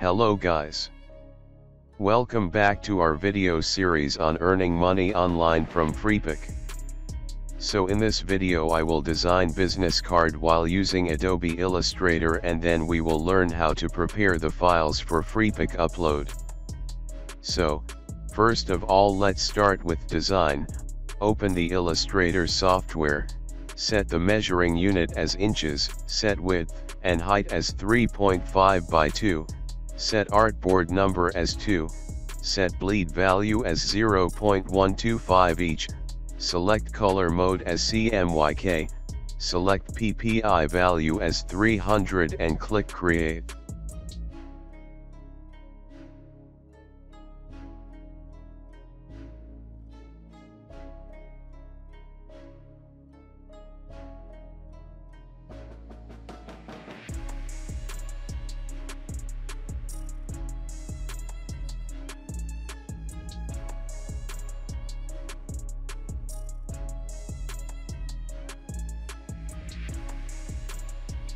Hello guys. Welcome back to our video series on earning money online from Freepik. So in this video I will design business card while using Adobe Illustrator and then we will learn how to prepare the files for Freepik upload. So, first of all let's start with design, open the Illustrator software, set the measuring unit as inches, set width and height as 3.5 by 2, set artboard number as 2, set bleed value as 0.125 each, select color mode as CMYK, select PPI value as 300 and click create.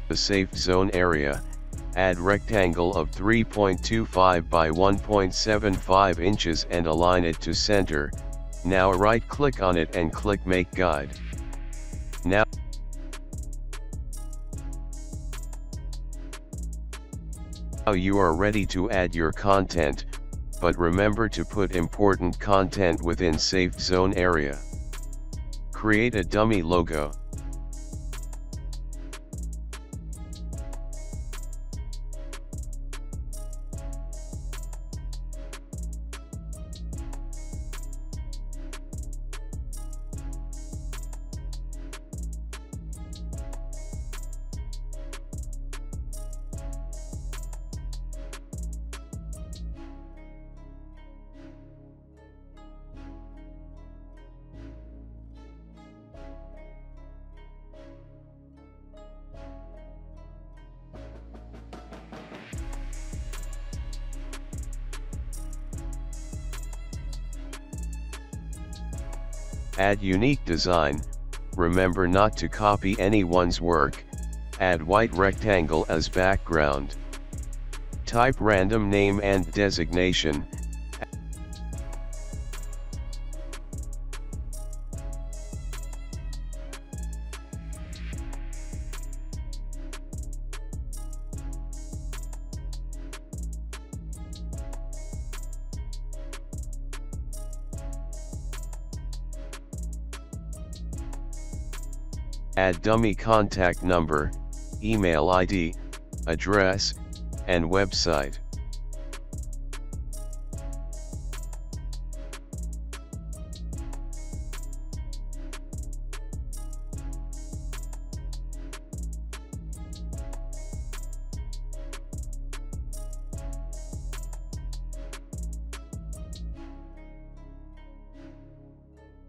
The safe zone area, add rectangle of 3.25 by 1.75 inches and align it to center, now right click on it and click make guide. Now Now you are ready to add your content, but remember to put important content within safe zone area. Create a dummy logo. Add unique design, remember not to copy anyone's work, add white rectangle as background. Type random name and designation, Add dummy contact number, email ID, address, and website.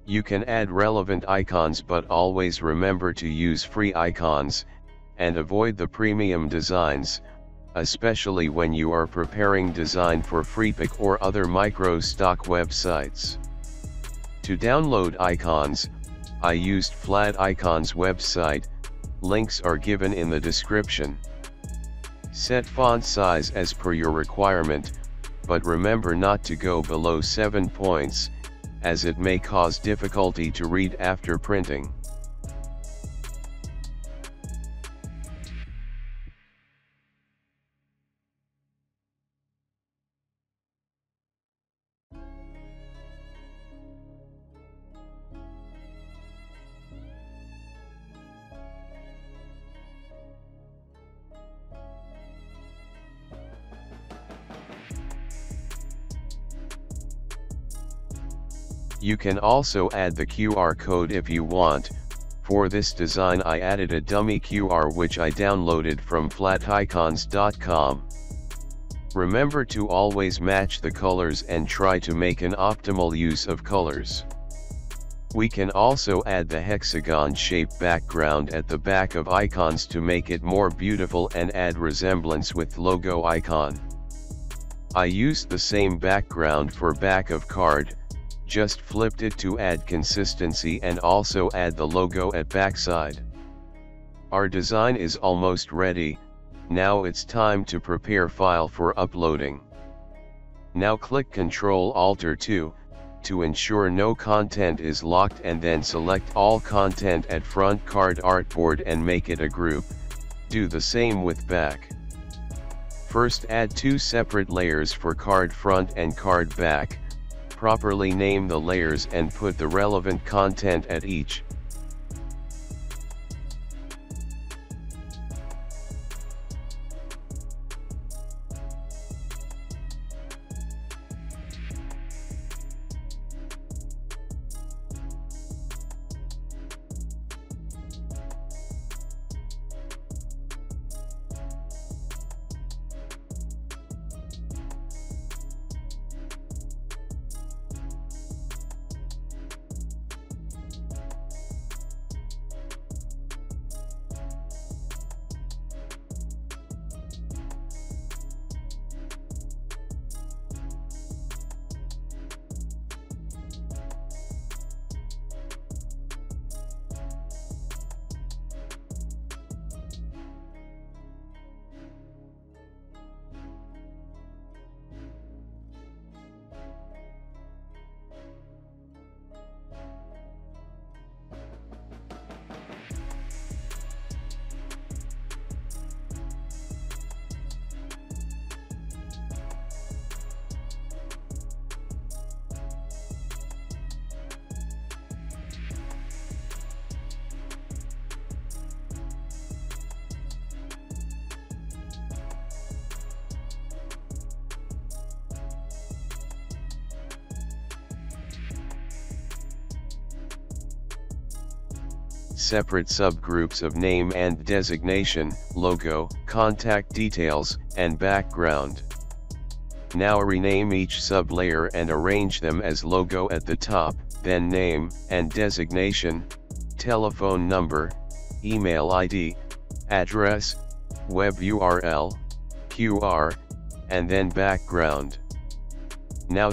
You can add relevant icons but always remember to use free icons, and avoid the premium designs, especially when you are preparing design for Freepik or other micro stock websites. To download icons, I used Flat Icons website, links are given in the description. Set font size as per your requirement, but remember not to go below 7 points, as it may cause difficulty to read after printing. You can also add the QR code if you want, for this design I added a dummy QR which I downloaded from flaticons.com. Remember to always match the colors and try to make an optimal use of colors. We can also add the hexagon shape background at the back of icons to make it more beautiful and add resemblance with logo icon. I used the same background for back of card, just flipped it to add consistency and also add the logo at backside. Our design is almost ready, Now it's time to prepare file for uploading. Now click Ctrl Alter 2, to ensure no content is locked and then select all content at front card artboard and make it a group, do the same with back. First add two separate layers for card front and card back, properly name the layers and put the relevant content at each. Separate subgroups of name and designation, logo, contact details, and background. Now rename each sublayer and arrange them as logo at the top, then name and designation, telephone number, email ID, address, web URL, QR, and then background. Now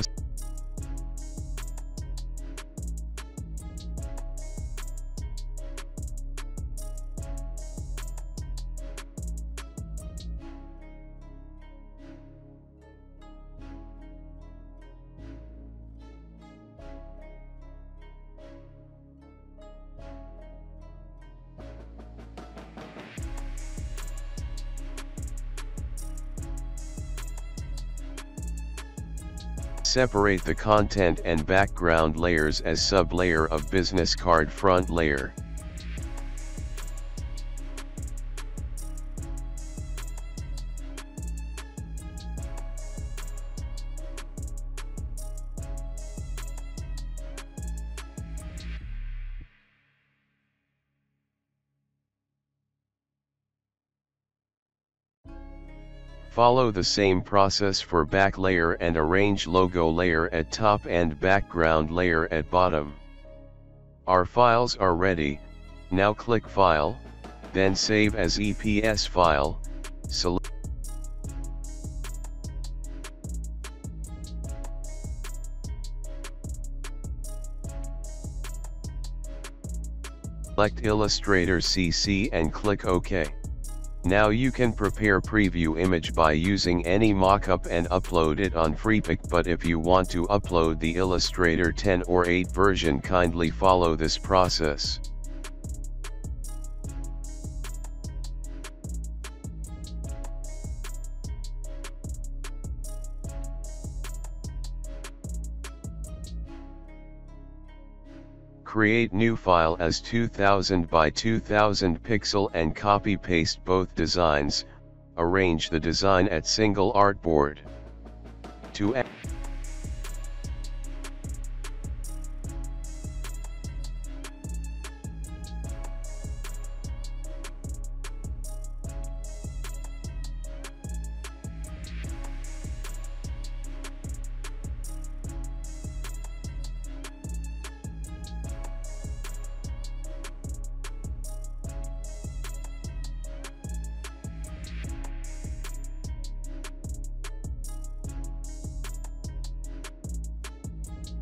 Separate the content and background layers as sublayer of business card front layer. Follow the same process for back layer and arrange logo layer at top and background layer at bottom. Our files are ready, now click File, then Save as EPS file, select Select Illustrator CC and click OK. Now you can prepare preview image by using any mockup and upload it on Freepik but if you want to upload the Illustrator 10 or 8 version kindly follow this process. Create new file as 2000 by 2000 pixel and copy paste both designs, arrange the design at single artboard. To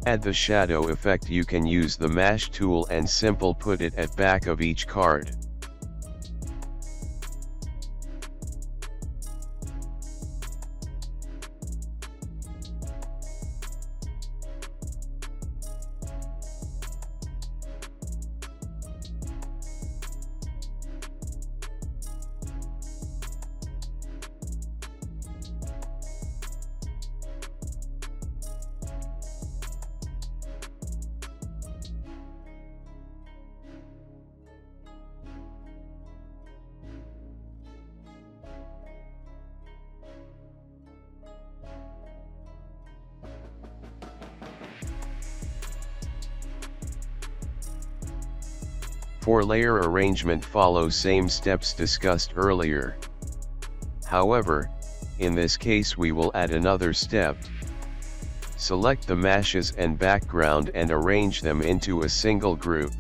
add the shadow effect you can use the mesh tool and simple put it at back of each card. For layer arrangement follow same steps discussed earlier. However, in this case we will add another step. Select the meshes and background and arrange them into a single group.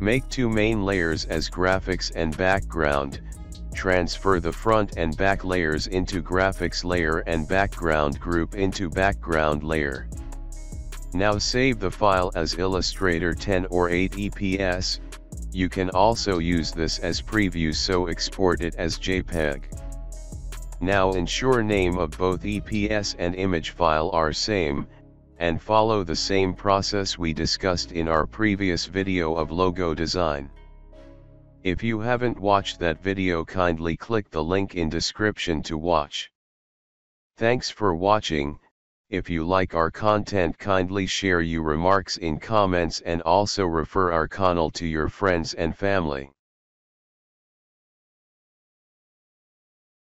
Make two main layers as graphics and background, transfer the front and back layers into graphics layer and background group into background layer. Now save the file as Illustrator 10 or 8 EPS, you can also use this as preview so export it as JPEG. Now ensure name of both EPS and image file are same, and follow the same process we discussed in our previous video of logo design. If you haven't watched that video kindly click the link in description to watch. Thanks for watching, if you like our content kindly share your remarks in comments and also refer our channel to your friends and family.